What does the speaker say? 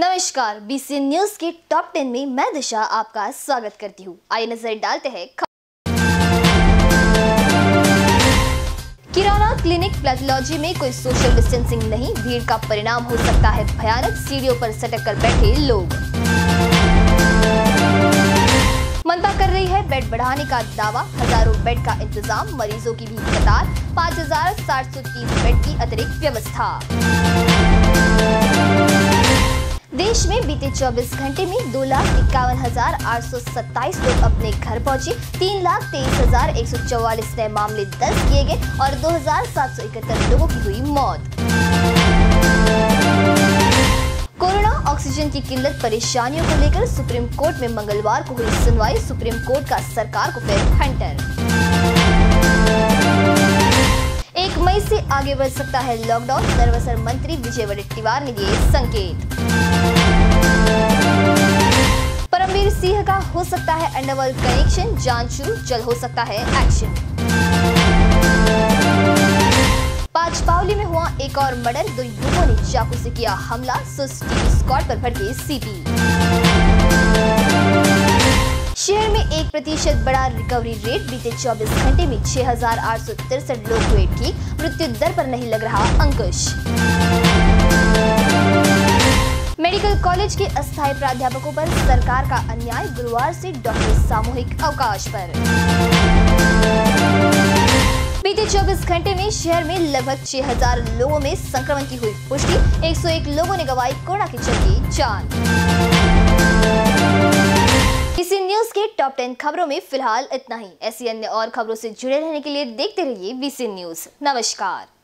नमस्कार BC news के top ten में मैं दिशा आपका स्वागत करती हूँ। आइए नज़र डालते हैं किराना क्लिनिक पैथोलॉजी में कोई सोशल डिस्टेंसिंग नहीं, भीड़ का परिणाम हो सकता है भयानक, सीढ़ियों पर सटक कर बैठे लोग। मनपा कर रही है बेड बढ़ाने का दावा, हज़ारों बेड का इंतज़ाम, मरीजों की भी कतार, पाँच हज़ार सात सौ तीस बेड की अतिरिक्त व्यवस्था। देश में बीते 24 घंटे में दो लाख इक्यावन हज़ार आठ सौ सत्ताईस लोग अपने घर पहुँचे, तीन लाख तेईस हज़ार एक सौ चौवालीस नए मामले दर्ज किए गए और दो हज़ार सात सौ इकहत्तर लोगों की हुई मौत। कोरोना ऑक्सीजन की किल्लत, परेशानियों को लेकर सुप्रीम कोर्ट में मंगलवार को हुई सुनवाई, सुप्रीम कोर्ट का सरकार को फिर हंटर एक मई से आगे बढ़ सकता है लॉकडाउन सर्वसर मंत्री विजय वडेट्टीवार ने दिए संकेत। परमवीर सिंह का हो सकता है अंडरवर्ल्ड कनेक्शन जाँच शुरू जल्द हो सकता है एक्शन पाचपावली में हुआ एक और मर्डर दो युवकों ने चाकू से किया हमला सुस टीवी स्क्वाड पर भड़के सीपी शहर में एक प्रतिशत बड़ा रिकवरी रेट बीते 24 घंटे में छह लोग हुए ठीक, मृत्यु दर पर नहीं लग रहा अंकुश. मेडिकल कॉलेज के अस्थायी प्राध्यापकों पर सरकार का अन्याय, गुरुवार से डॉक्टर सामूहिक अवकाश पर। बीते 24 घंटे में शहर में लगभग 6000 लोगों में संक्रमण की हुई पुष्टि 101 लोगों ने गवाई कोरोना की चलते जान। इसी न्यूज़ के टॉप 10 खबरों में फ़िलहाल इतना ही। ऐसी अन्य और खबरों से जुड़े रहने के लिए देखते रहिए बीसी न्यूज़। नमस्कार।